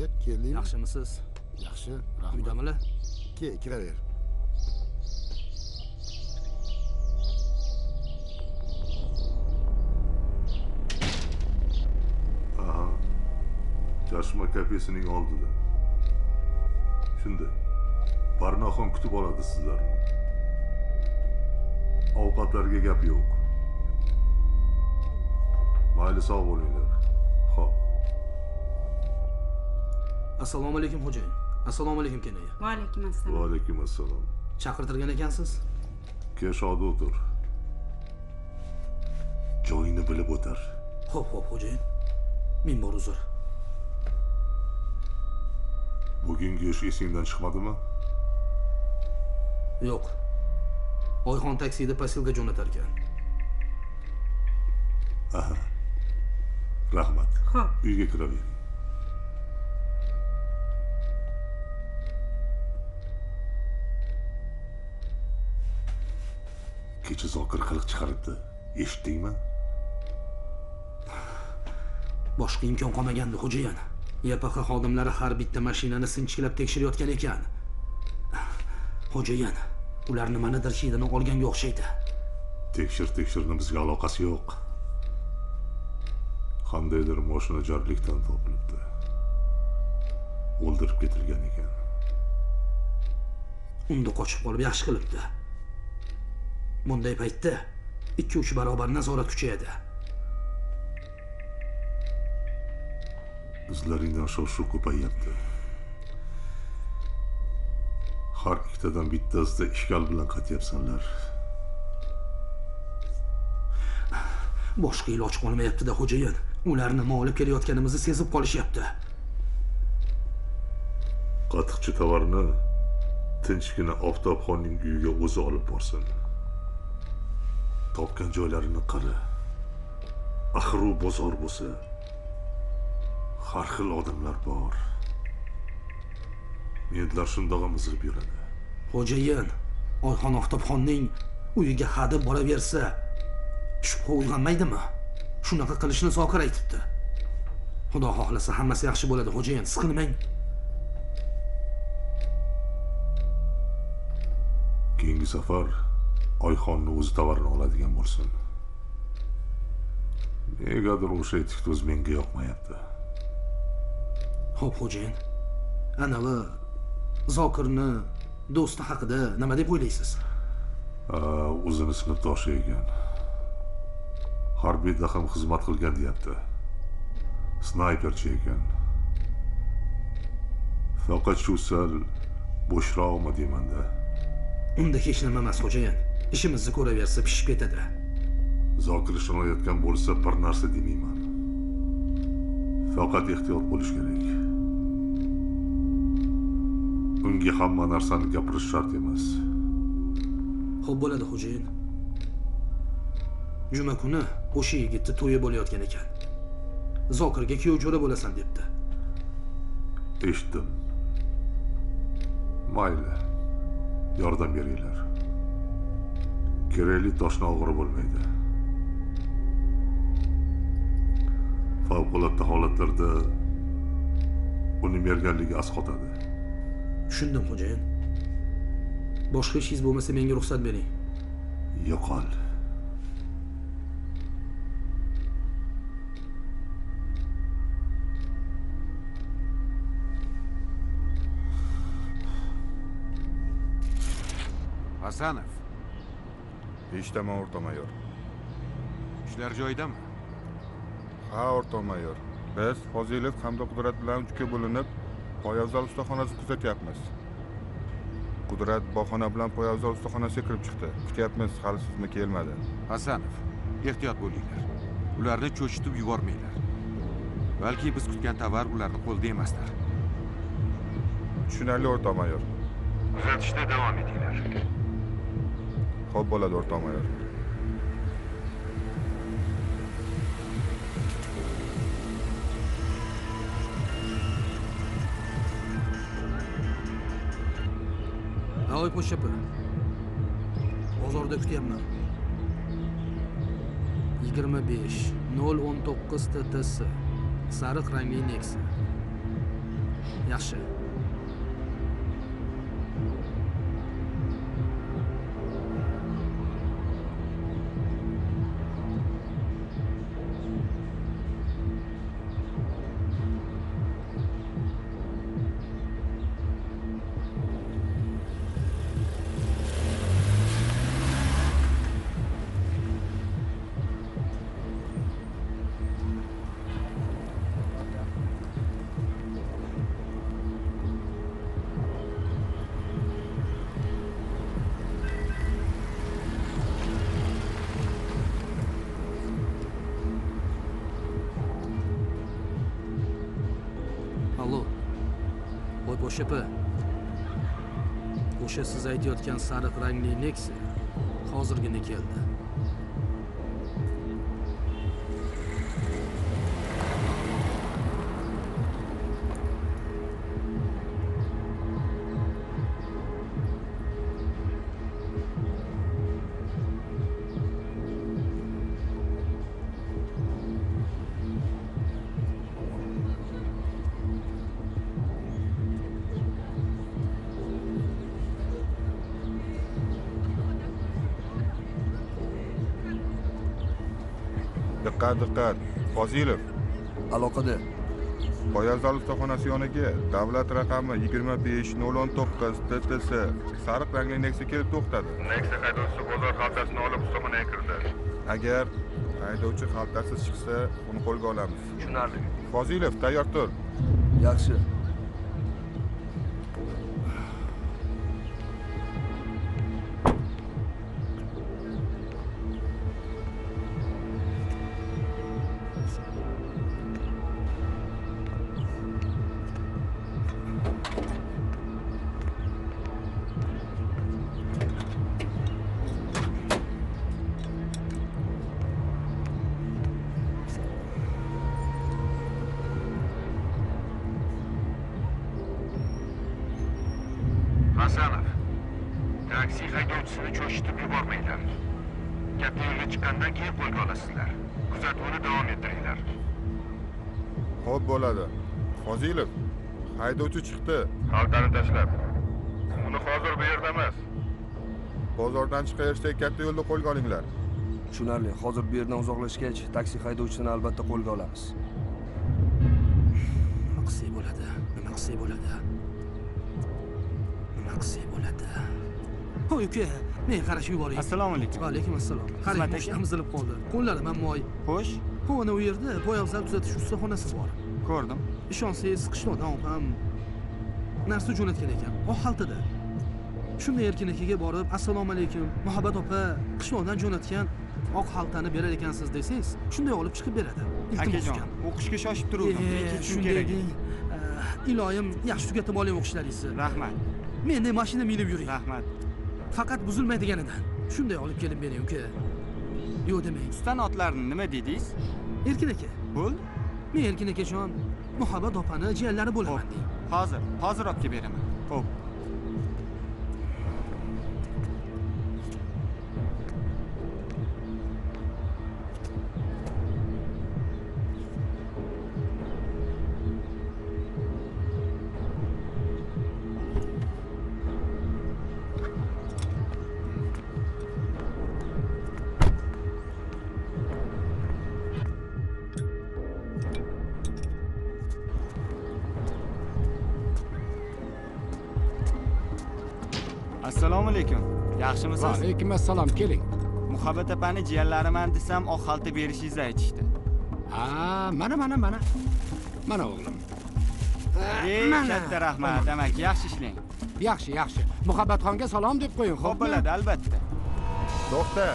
iye keldingmi yaxshimisiz? Yaxshi rahmat. Uydamilar ke kiraver. Aha. Chashma kafesining oldida. Shunday barnoxon kutib oladi sizlarni. Ovqatlarga gap yo'q. Mayli sog' bo'linglar assalomu alaykum xo'jayin. Assalomu alaykum kenaya va alaykum assalom va alaykum assalom chaqirtirgan ekansiz? Kel shoda o'tir. Joyingni bilib o'tir. Ho'p ho'p xo'jayin. Ming bor uzr. Bugungi ish esingdan chiqmadimi? Yo'q. Oyxon taksida posilka jo'natar ekan. Aha. Rahmat. Ho'p uyga kiravering kecha zokir qiliq chiqaribdi. Eshitdingmi? Boshqa imkon qolmagandi xo'jayin. Ypx xodimlari har bitta mashinani sinchiklab tekshirayotgan ekan. Xo'jayin ular nimanidir hidini olganga o'xshaydi. Tekshir tekshirni bizga aloqasi yo'q. Qandaydir moshina jarlikdan topilibdi. O'ldirib ketilgan ekan. Unda qochib qolib yaxshi qilibdi bunday paytda ikki uch barobar nazorat kuchayadi. Izlaringdan shov shuv ko'payyapti har ikkitadan bittasida ishkal bilan qaytyapsanlar boshqa iloj qolmayaptida xo'jayin. Ular nima olib kelayotganimizni sezib qolishyapti. Qatiqchi tovarni tinchgina oftobxonning uyiga o'zi olib borsin topgan joylarini qara. Axir u bozor bo'lsa har xil odamlar bor. Menlar shundoq ham izg'ib yuradi xo'jayin oyxon oftobxonning uyiga hadeb boraversa shubha uyg'onmaydimi shunaqa qilishni zokir aytibdi. Xudo xohlasa hammasi yaxshi bo'ladi xo'jayin siqilmang. Keyingi safar oyxonni o'zi tovarini oladigan bo'lsin. Negadir o'sha etik tuz menga yoqmayapti. Ho'p xo'jayin. Anavi zokirni do'sti haqida nima deb o'ylaysiz? O'zini sinfdoshi ekan. Harbiyda ham xizmat qilgan deyapti. Snayperchi ekan. Faqat shu sal bo'shroqmi deymanda unda hech nima emas xo'jayin ishimizni ko'raversa pishib ketadi. Zokir ishonayotgan bo'lsa bir narsa demayman. Faqat ehtiyot bo'lish kerak. Unga hamma narsani gapirish shart emas. Ho'p bo'ladi xo'jayin. Juma kuni o'sha yigitni to'yi bo'layotgan ekan. Zokirga kuyov jo'ra bo'lasan debdi. Eshitdim. Mayli yordam beringlar kerakli toshni og'iri bo'lmaydi. Favqulodda holatlarda uni merganligi asqotadi. Tushundim xo'jayin. Boshqa ishingiz bo'lmasa menga ruxsat bering. Yo'qol. Hasanov eshitaman o'rta mayor. Ishlar joyidami? Ha o'rta mayor. Biz fozilat hamda qudrat bilan uchga bo'linib poyabzal ustaxonasini kuzatyapmiz. Qudrat bahona bilan poyabzal ustaxonasiga kirib chiqdi. Kutyapmiz hali sizni kelmadi. Hasanov ehtiyot bo'linglar. Ularni cho'chitib yubormanglar. Balki biz kutgan tovar ularni qo'lida emasdir tushunarli o'rta mayor. Kuzatishda davom etinglar ho'p bo'ladi o'rtoq mayor avoy po'shapa bozorda kutyapman yigirma besh nol o'n to'qqiz ttc sariq rangli nexia. Yaxshi. Sariq rangli nexia hozirgina keldi. Diqqat fozilov. Aloqada poyabzal ustaxonasi yoniga davlat raqami yigirma besh nol o'n to'qqiz ttc sariq rangli nexia kelib to'xtadi. Nexia haydovchisi bozor xaltasini olib ustaxonaga kirdi. Agar haydovchi xaltasiz chiqsa uni qo'lga olamiz. Tushunarli. Fozilov tayyor tur. Yaxshi haydovchisini cho'chitib yubormanglar. Katta yo'lga chiqqandan keyin qo'lga olasizlar. Kuzatuvni davom ettiringlar. Ho'p bo'ladi. Fozilov haydovchi chiqdi. Xaltani tashlab. Uni hozir bu yerda emas. Bozordan chiqaversak katta yo'lda qo'lga olinglar. Tushunarli. Hozir bu yerdan uzoqlashgach taksi haydovchisini albatta qo'lga olamiz. Nima qilsak bo'ladi? Nima qilsak bo'ladi hoy uka men qarashib yuboring assalomu alaykum. Vaalaykum assalom. Qarang mashina mizilib qoldi. Qo'llarim ham moy xo'sh. Bu ana u yerda poyabzal tuzatish ustaxonasi bor. Ko'rdim. Ishonsangiz qishloqdan opam narsa jo'natgan ekan. Oq xaltada. Shunda erkin akaga borib assalomu alaykum muhabbat opa qishloqdan jo'natgan oq xaltani berar ekansiz desangiz shunday olib chiqib beradi. Akajon o'qishga shoshib turuvdim. Ketishim kerak? iloyim yaxshi tugatib oling o'qishlaringizni. Rahmat. Mendek mashina minib yuring. Rahmat faqat buzilmaydiganidan shunday olib kelib bering uka yo'q demang ustan otlarni nima dedingiz erkin aka bo'ldi men erkin akajon muhabbat opani jiyanlari bo'laman deng hozir hozir olib kelib beraman ho'p yaxshimisiz vaalaykum assalom keling muhabbat opani jiyanlariman desam oq xalta berishingizni aytishdi. Ha mana mana mana. Mana o'g'lim. Katta rahmat amaki yaxshi ishlang. Yaxshi yaxshi. Muhabbatxonga salom deb qo'ying ho'p xo'pmi bo'ladi albatta. To'xta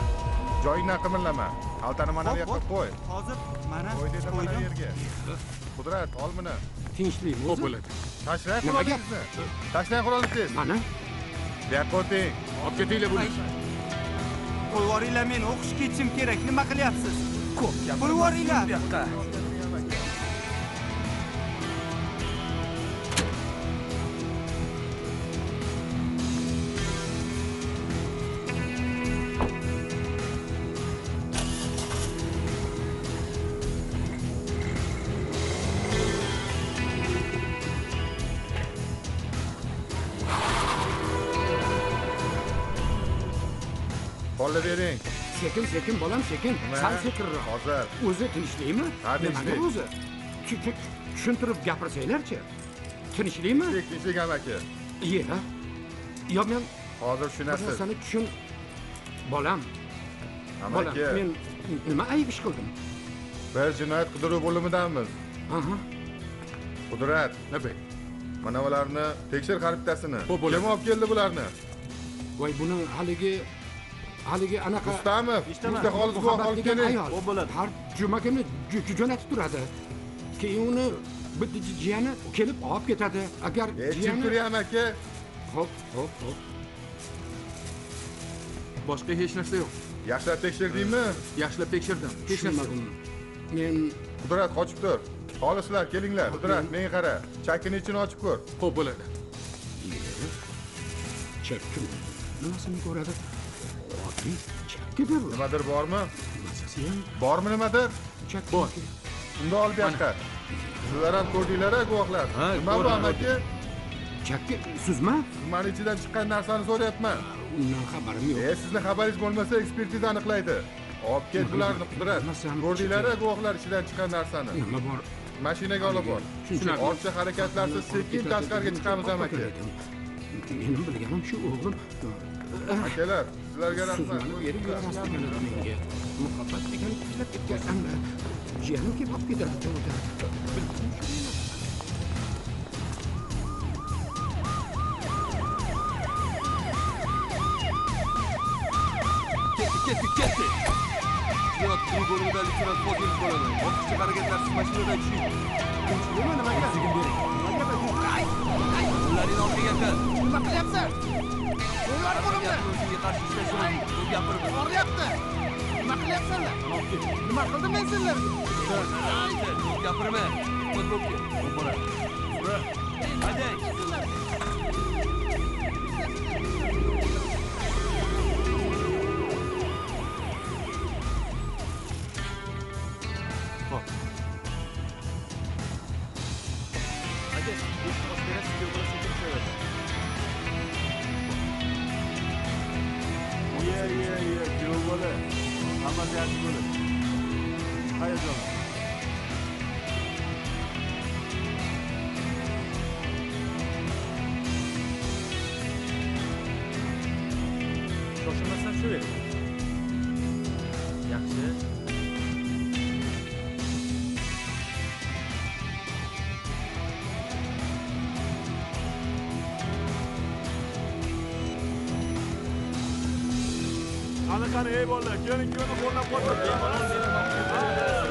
joyingdan qimirlama. Xaltani mana bu yoqqa qo'y. Hozir mana qo'y dedim mana bu qo'ydim. yerga. Qudrat ol buni. Tinchlikmi o'zi. Bo'ladi. Tashlang qurolingizni tashlang qurolingizni mana. Bu yoqqa o'ting olib ketinglar buni. Qo'yib yuboringlar men o'qishga ketishim kerak. Nima qilyapsiz? Ko'p gap bu yoqqa sekin sekin bolam sekin. Sal sekinroq. Hozir. O'zi tinchlikmi? Ha, tinchlik. o'zi? Tu- tu- tushuntirib gapirsanglarchi tinchlikmi? Tinchlik amaki iya. Yo men hozir bir tushunasiz narsani tushun bolam. Amaki men nima ayb ish qildim? Biz jinoyat qidiruv bo'limidanmiz. Aha. Qudrat nima mana bularni tekshir xaritasini kim olib keldi bularni? Voy buni haligi haligi anaqa rustamov bizda xolis guvoh olib keling ayol. Har juma kuni jo- jo- jo'natib turadi. Keyin uni bitta ji- jiyani kelib olib ketadi. Agar jiyani turing amaki ho'p ho'p ho'p boshqa hech narsa yo'q. Yaxshilab tekshirdingmi? Yaxshilab tekshirdim. Hech narsa men qudrat qochib tur. Xolislar kelinglar. Qudrat menga qara. Chakini ichini ochib ko'r. Ho'p bo'ladi. Chakki nimasini ko'radi nimadir bormi? Bormi nimadir? Bor. unda olib bu yoqqa sizlar ham ko'rdinglar a guvohlar nima bu amaki chakki suzma. Mani ichidan chiqqan narsani so'rayapman. Undan xabarim yo'q. E sizni xabaringiz bo'lmasa ekspertiza aniqlaydi. Olib ket bularni qudrat ko'rdinglar a guvohlar ichidan chiqqan narsani? Nima bor? Mashinaga olib bor. Ortiqcha harakatlarsiz sekin tashqariga chiqamiz amaki menim bilganim shu o'g'lim akalar sizlarga rahmat suzmani berib yubormasligini menga muhabbat degan tashlab ketgansan jiyanim kelib olib ketadi ketdik ketdik jinoyat qidiruv bo'limida leytenant fozilov bo'ladi ortiqcha harakatlarsiz mashinadan tushing nima nimaga sigim bering ularning oldiga yaqin nima qilyapsan o'zingga qarshi Bu gapirib boryapti nima qilyapsanlar? Nima qildim men senlarga gapirma haydang Iya, qani qani ey bolalar keling kuyovni qo'llab quvvatlaylik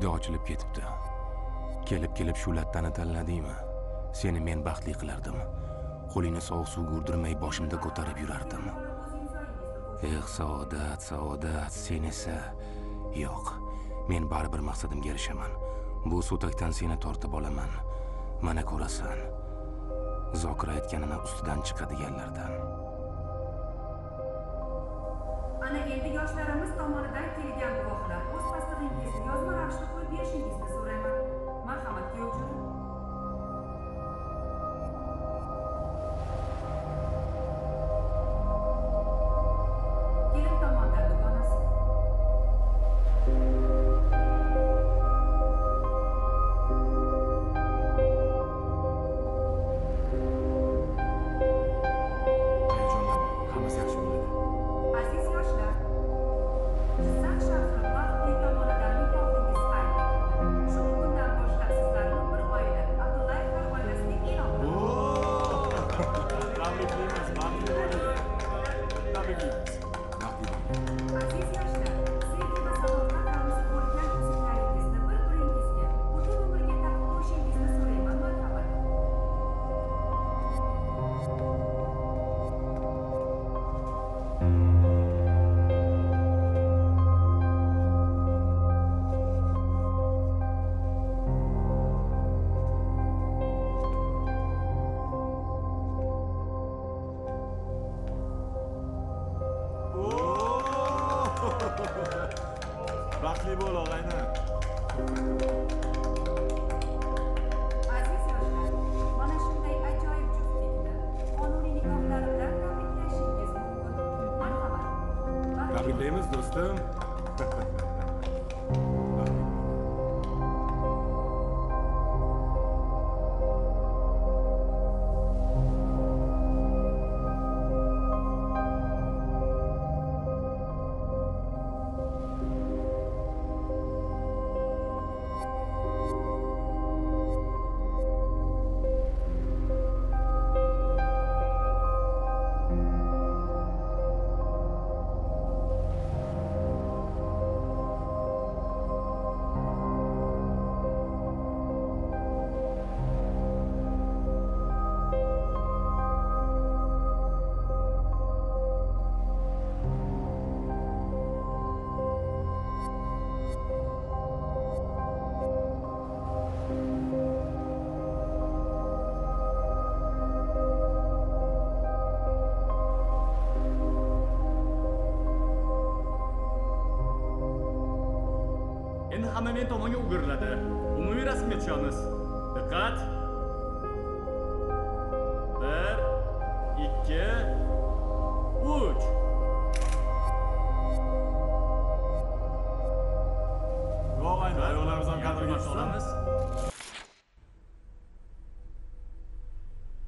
juda ochilib ketibdi. Kelib kelib shu lattani tanladingmi? Seni men baxtli qilardim. Qo'lingni sovuq suvga urdirmay boshimda ko'tarib yurardim. Eh saodat saodat sen esa yo'q. Men baribir maqsadimga erishaman. Bu so'takdan seni tortib olaman. Mana ko'rasan zokira aytganini ustidan chiqadiganlardan. Ana endi yoshlarimiz tomonidan kelgan guvohlar. O'z tasdig'ingizni yozma ravishda qo'yib berishingizni so'rayman marhamat kuyovjo'ra Happy Payments, dostum.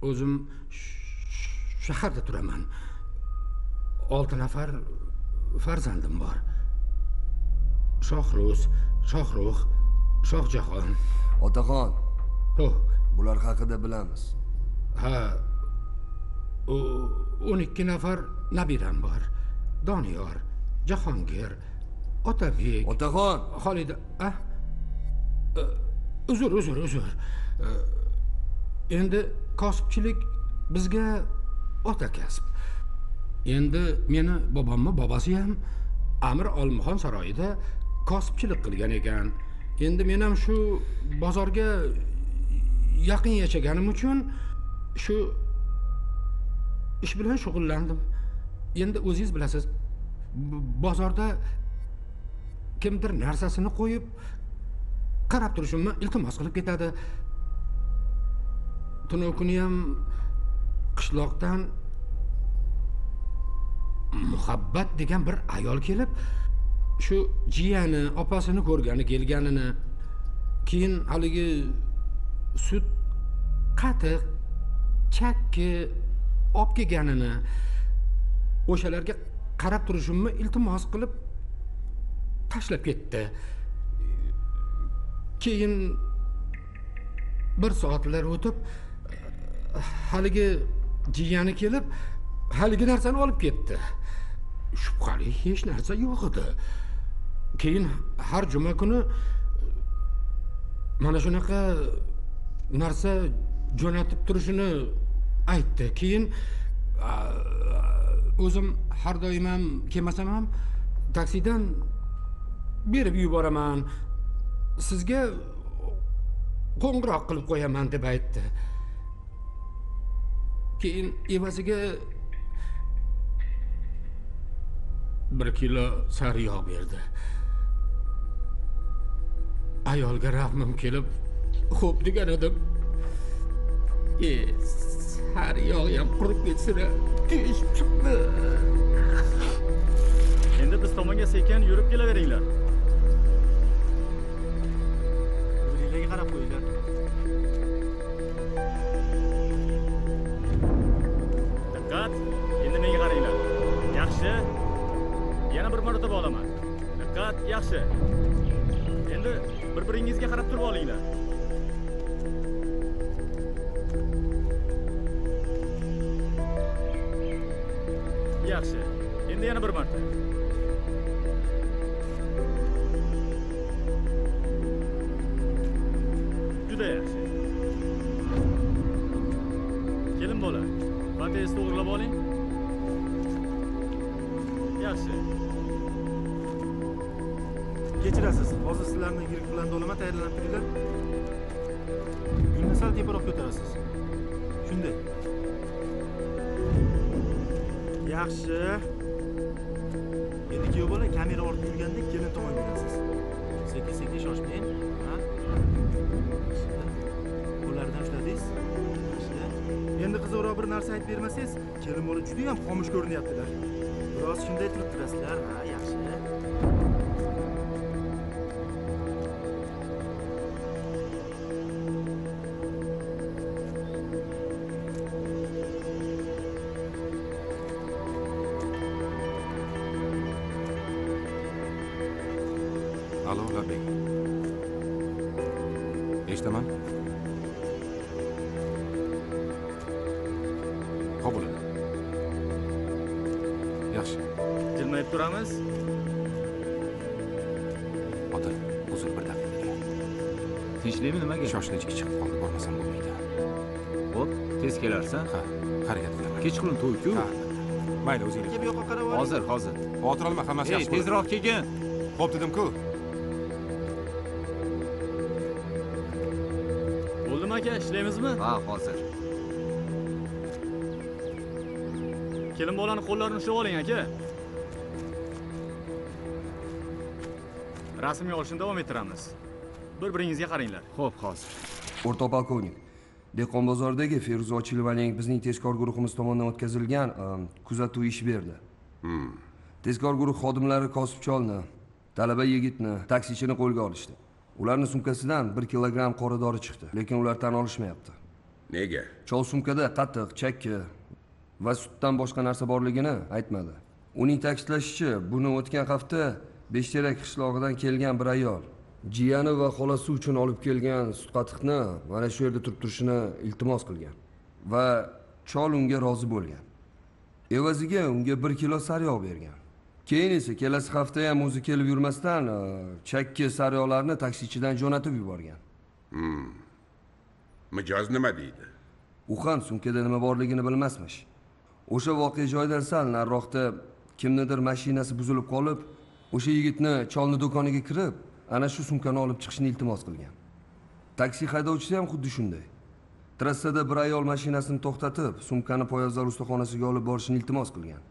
O'zim sh- shaharda turaman. Olti nafar farzandim bor. Shohruz shohruh shohjahon. Otaxon. Oh. Bular haqida bilamiz. Ha o'n ikki nafar nabiram bor. Doniyor jahongir otabek. Otaxon! Xolida a Ö, uzr uzr uzr. Ö, endi kosibchilik bizga ota kasb. Endi meni bobomni bobosi ham amir olimxon saroyida kosibchilik qilgan ekan. Endi men ham shu bozorga yaqin yashaganim uchun shu ish bilan shug'ullandim. Endi o'zingiz bilasiz bozorda kimdir narsasini qo'yib qarab turishimni iltimos qilib ketadi. Tunov kuni ham qishloqdan muhabbat degan bir ayol kelib shu jiyani opasini ko'rgani kelganini keyin haligi sut qatiq chakki olib kelganini o'shalarga qarab turishimni iltimos qilib tashlab ketdi. Keyin bir soatlar o'tib haligi jiyani kelib haligi narsani olib ketdi. Shubhali hech narsa yo'q edi. Keyin har juma kuni mana shunaqa narsa jo'natib turishini aytdi. Keyin o'zim har doim ham kelmasam ham taksidan berib yuboraman. Sizga qo'ng'iroq qilib qo'yaman deb aytdi. Keyin evaziga bir kilo sariyog' berdi. Ayolga rahmim kelib xo'p degan edim. E sariyog' ham qurib ketsin deyishib chiqdi. Endi biz tomonga sekin yurib kelaveringlar. Yo'linglarga qarab qo'yinglar. Endi menga qaranglar? Yaxshi. Yana bir marotaba olaman. Diqqat yaxshi. Endi bir biringizga qarab turib olinglar. Yaxshi. Endi yana bir marta. Patengizni to'g'irlab oling yaxshi kechirasiz hozir sizlarni yirik planda olaman tayyorlanib turinglar gulni sal teparoq ko'tarasiz shunday yaxshi endi kuyov bola kamera ortida yurganda kelin tomon yurasiz biror bir narsa aytib bermasangiz kelin bola judayam xomush ko'rinyaptilar. Biroz shunday turib turasizlar ha yaxshi. Shoshlik chiqib qoldi bormasam bo'lmaydi ho'p tez kelarsan ha harakat qilaman. Kechqurun to'y-ku. Ha mayli o'zinglar bu yoqqa qarab hozir hozir. Xavotir olma hammasi yaxshi bo'ladi tezroq kelgin xo'p dedim-ku. Bo'ldimi aka ishlaymizmi ha hozir. Kelin bolani qo'llarini ushlab oling aka. Rasmga olishni davom ettiramiz bir biringizga qaranglar. Ho'p hozir. O'rtoq polkovnik dehqon bozoridagi feruza ochilovaning bizning tezkor guruhimiz tomonidan o'tkazilgan em, kuzatuv ish berdi. Tezkor guruh xodimlari kosibcholni talaba yigitni taksichini qo'lga olishdi. Ularni sumkasidan bir kilogramm qora dori chiqdi lekin ular tan olishmayapti. Nega? Chol sumkada qatiq chakki va sutdan boshqa narsa borligini aytmadi. Uning ta'kidlashicha buni o'tgan hafta beshterak qishlog'idan kelgan bir ayol jiyani va xolasi uchun olib kelgan sut qatiqni mana shu yerda turib turishini iltimos qilgan va chol unga rozi bo'lgan. Evaziga unga bir kilo sariyog' bergan. Keyin esa kelasi hafta ham o'zi kelib yurmasdan e, chakki sariyog'larni taksichidan jo'natib yuborgan. Mijoz nima deydi? U ham sumkada nima borligini bilmasmish. O'sha voqea joyidan sal nariroqda kimnidir mashinasi buzilib qolib o'sha yigitni cholni do'koniga kirib ana shu sumkani olib chiqishni iltimos qilgan. Taksi haydovchisi ham xuddi shunday. Trassada bir ayol mashinasini to'xtatib sumkani poyabzal ustaxonasiga olib borishni iltimos qilgan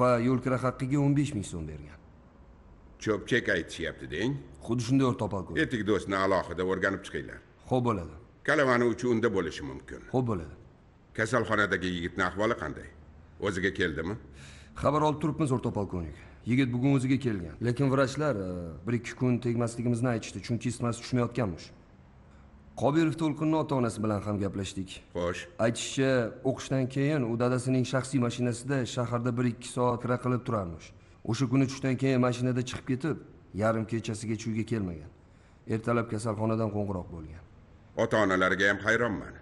va yo'lkira haqqiga 15 ming so'm bergan. Cho'pchak aytishyapti deng? Xuddi shunday o'rtoq polkovnik etik do'stni alohida o'rganib chiqinglar. Ho'p bo'ladi. Kalavani uchi unda bo'lishi mumkin. Ho'p bo'ladi. Kasalxonadagi yigitni ahvoli qanday? O'ziga keldimi? Xabar olib turibmiz o'rtoq polkovnik yigit bugun o'ziga kelgan. Lekin vrachlar e, bir ikki kun tegmasligimizni aytishdi chunki isitmasi tushmayotganmish. Qobirov to'lqinni ota onasi bilan ham gaplashdik. Xo'sh. Aytishicha o'qishdan keyin u dadasining shaxsiy mashinasida shaharda bir ikki soat kira qilib turarmish. O'sha kuni tushdan keyin mashinada chiqib ketib yarim kechasigacha uyga kelmagan. Ertalab kasalxonadan qo'ng'iroq bo'lgan. Ota onalariga ham hayronman.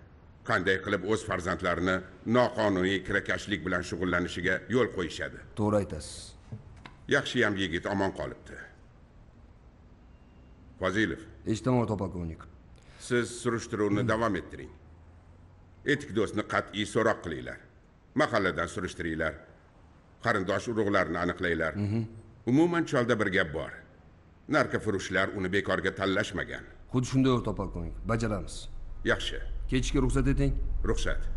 Qanday qilib o'z farzandlarini noqonuniy kirakashlik bilan shug'ullanishiga yo'l qo'yishadi? To'g'ri aytasiz yaxshiyam yigit omon qolibdi. Fozilov eshitaman topolkovnik siz surishtiruvni davom ettiring. Etik do'stni qat'iy so'roq qilinglar. Mahalladan surishtiringlar. Qarindosh urug'larni aniqlanglar. Umuman cholda bir gap bor. Narkofurushlar uni bekorga tanlashmagan. Xuddi shunday topolkovnik bajaramiz. Yaxshi. Ketishga ruxsat eting. Ruxsat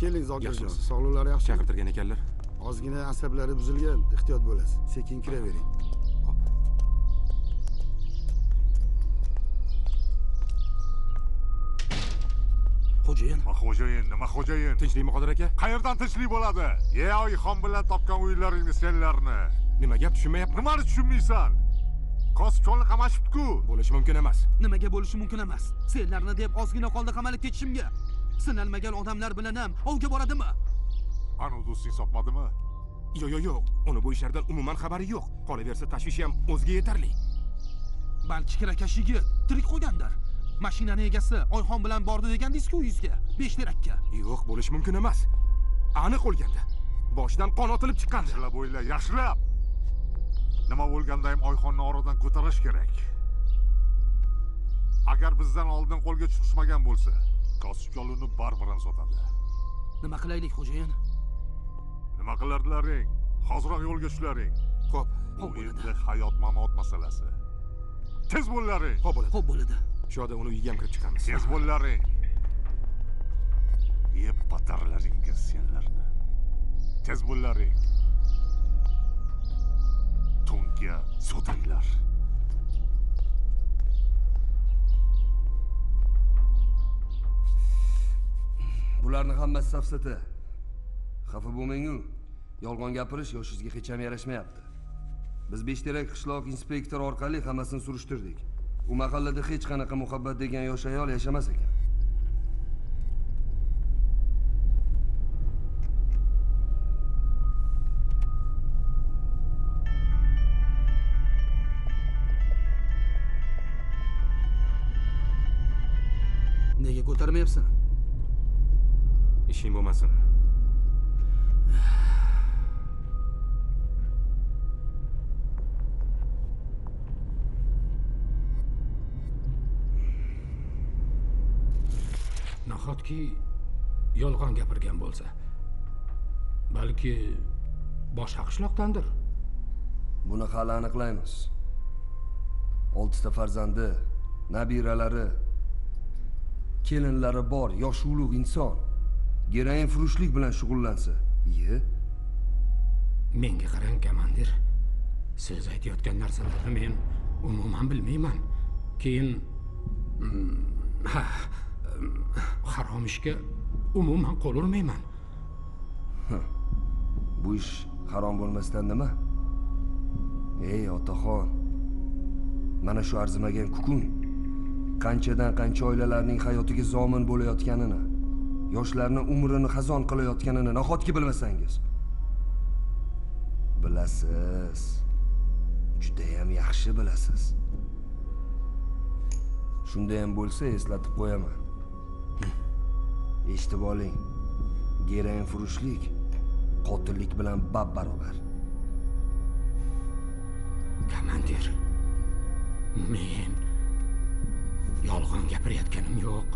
keling zokirjon sog'liqlari yaxshi. Chaqirtirgan ekanlar. Ozgina asablari buzilgan ehtiyot bo'lasiz. Sekin kiravering. Xo'jayin. Nima xo'jayin nima xo'jayin? Tinchlikmi qodir aka. Qayerdan tinchlik bo'ladi? Ye oyxon bilan topgan uylaringni senlarni. Nima gap tushunmayapman nimani tushunmaysan? Kosibcholni qamashibdiku. Bo'lishi mumkin emas. Nimaga bo'lishi mumkin emas? Senlarni deb ozgina qoldi qamalib ketishimga sinalmagan odamlar bilan ham ovga boradimi? Anavi do'sting sotmadimi? Yo'q yo'q yo'q uni bu ishlardan umuman xabari yo'q. Qolaversa tashvishi ham o'ziga yetarli. Balki kirakash yigit tirik qolgandir mashinani egasi oyxon bilan bordi degandingiz-ku uyingizga? Besh terakka. Yo'q bo'lishi mumkin emas. Aniq o'lganda. Boshidan qon otilib chiqqandi yaxshilab o'yla yaxshilab nima bo'lganda ham oyxonni oradan ko'tarish kerak. Agar bizdan oldin qo'lga tushmagan bo'lsa kosibchol uni baribir sotadi nima qilaylik xo'jayin? Nima qilardilaring hoziroq yo'lga tushlaring. Ho'p bu endi hayot mamot masalasi. Tez bo'llaring. Ho'p bo'ladi. Ho'p bo'ladi. Shoda uni uyiga ham kirib chiqamiz. Tez bo'llaring. Yeb patarlaringiz senlarni. Tez bo'llaring. Tunga sotinglar bularni hammasi safsata. Xafa bo'lmang-u yolg'on gapirish yoshingizga hech ham yarashmayapti. Biz beshterak qishloq inspektori orqali hammasini surishtirdik. U mahallada hech qanaqa muhabbat degan yosh ayol yashamas ekan. Nega ko'tarmayapsan? Ishing bo'lmasin nahotki yolg'on gapirgan bo'lsa. Balki boshqa qishloqdandir buni hali aniqlaymiz. Oltita farzandi nabiralari kelinlari bor yosh ulug' inson geroin furushlik bilan shug'ullansa. Iye menga qarang komandir siz aytayotgan narsalarni men umuman bilmayman. Keyin mm, mm, harom ishga umuman qo'l urmayman. Bu ish harom bo'lmasdan nima? Ey otaxon mana shu arzimagan kukun qanchadan qancha oilalarning hayotiga zomin bo'layotganini yoshlarni umrini xazon qilayotganini nahotki bilmasangiz? Bilasiz. Judayam yaxshi bilasiz. Shundayam bo'lsa eslatib qo'yaman. Hm. Eshitib oling. Geroinfurushlik qotillik bilan bab barobar. Komandir men yolg'on gapirayotganim yo'q.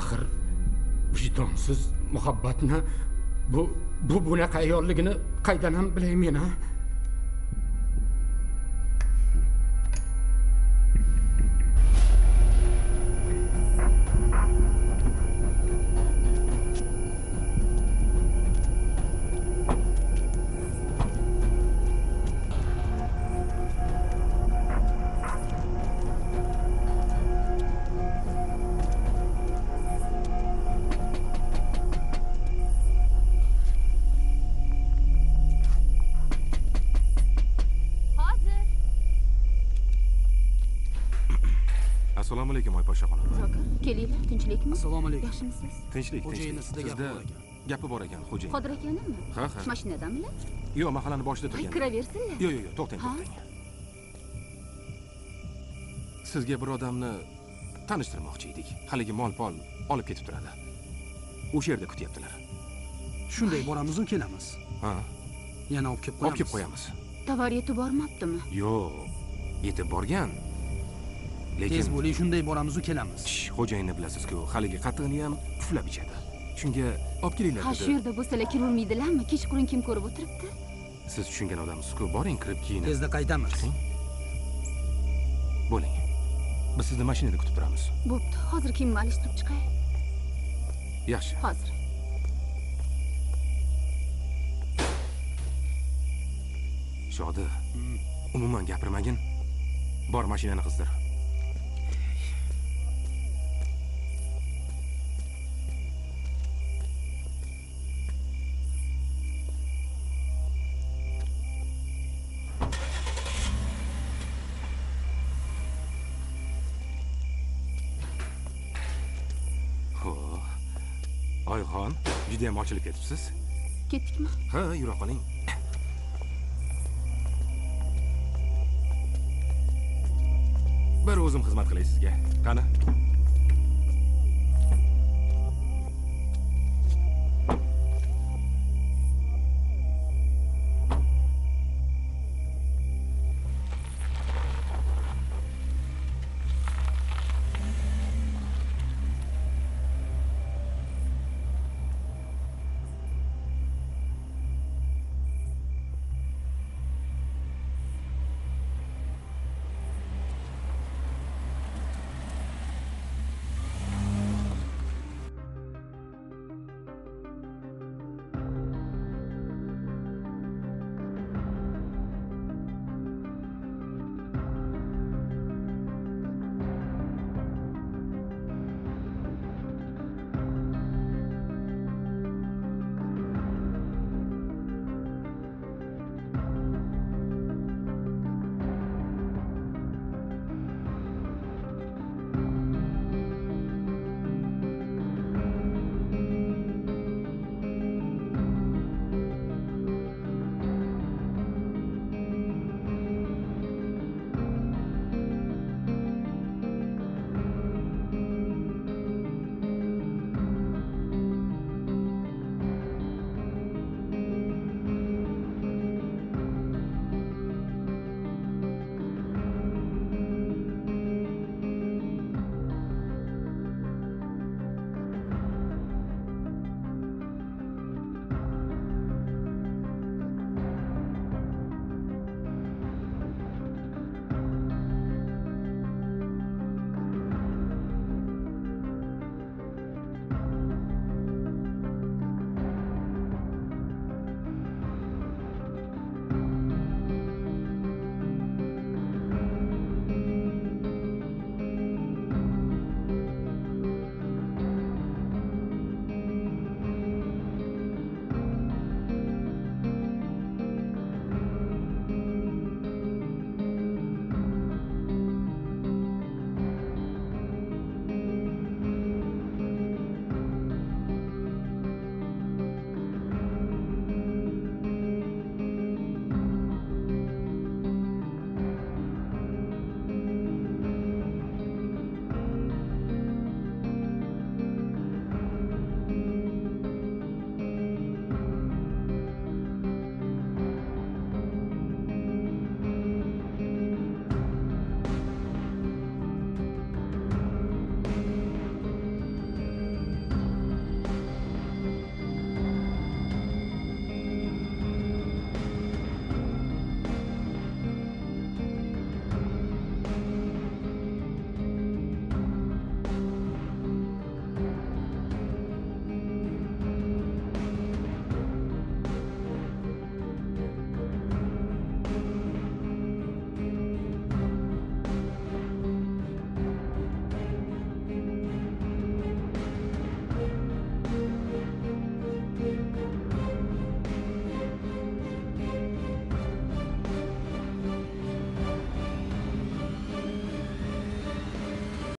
Axir vijdonsiz muhabbatni bu bu bunaqa ayolligini qaydan ham bilaymen a tinchlikmi? Assalomu alaykum. Yaxshimisiz? Tinchlik xo'jayinni sizda gap sizda bor ekan gapi bor ekan xo'jayin. Qodir akanimi ha. Ha mashinadamilar yo'q mahallani boshida turgan. Kiraversinlar. Yo'q yo'q yo'q to'xtang to'xtang. Sizga bir odamni tanishtirmoqchi edik. Haligi mol pol olib ketib turadi. O'sha yerda kutyaptilar. Shunday boramizu kelamiz. Ha. Yana olib kelib olib qo'yamiz. kelib qo'yamiz. Tovar yetib bormabdimi? Yo'q yetib borgan lekin tez bo'ling shunday boramizu kelamiz. Shh, xo'jayinni bilasiz-ku haligi qatiqni ham puflab ichadi. Shunga olib kelinglar ha shu yerda bo'lsalar kirolmaydilarmi kechqurun kim ko'rib o'tiribdi? Siz tushungan odamsiz-ku boring kirib kiyinib. Tezda qaytamiz. Bo'ling. Biz sizni mashinada kutib turamiz. Bo'pti. Hozir kiyimimni alishtirib chiqay? Yaxshi. Hozir. Shodi umuman gapirmagin. Bor mashinani qizdir judayam ochilib ketibsiz. Ketdikmi? Ha yura qoling bir o'zim xizmat qilay sizga. Qani